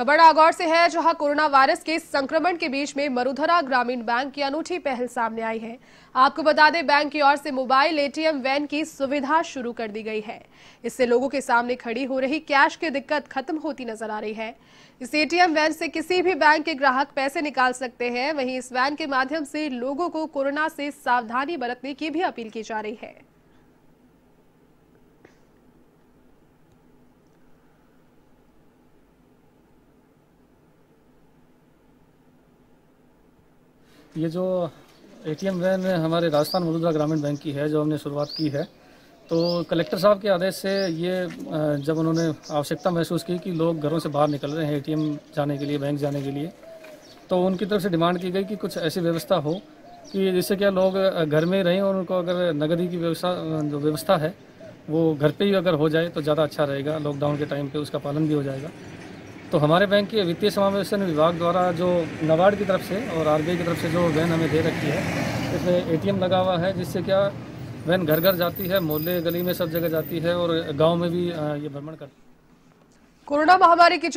खबर नागौर से है, जहाँ कोरोना वायरस के संक्रमण के बीच में मरुधरा ग्रामीण बैंक की अनूठी पहल सामने आई है। आपको बता दें, बैंक की ओर से मोबाइल एटीएम वैन की सुविधा शुरू कर दी गई है। इससे लोगों के सामने खड़ी हो रही कैश की दिक्कत खत्म होती नज़र आ रही है। इस एटीएम वैन से किसी भी बैंक के ग्राहक पैसे निकाल सकते हैं। वहीं इस वैन के माध्यम से लोगों को कोरोना से सावधानी बरतने की भी अपील की जा रही है। ये जो ए एटीएम वैन हमारे राजस्थान मौजूदा ग्रामीण बैंक की है, जो हमने शुरुआत की है तो कलेक्टर साहब के आदेश से ये जब उन्होंने आवश्यकता महसूस की कि लोग घरों से बाहर निकल रहे हैं एटीएम जाने के लिए, बैंक जाने के लिए तो उनकी तरफ़ से डिमांड की गई कि कुछ ऐसी व्यवस्था हो कि जिससे क्या लोग घर में रहें और उनको अगर नगदी की व्यवस्था जो व्यवस्था है, वो घर पे ही अगर हो जाए तो ज़्यादा अच्छा रहेगा। लॉकडाउन के टाइम पे उसका पालन भी हो जाएगा। तो हमारे बैंक के वित्तीय समावेशन विभाग द्वारा जो नबार्ड की तरफ़ से और आरबीआई की तरफ़ से जो वैन हमें दे रखी है, इसमें एटीएम लगा हुआ है, जिससे क्या वैन घर घर जाती है, मोहल्ले, गली में सब जगह जाती है और गाँव में भी ये भ्रमण करती है। कोरोना महामारी की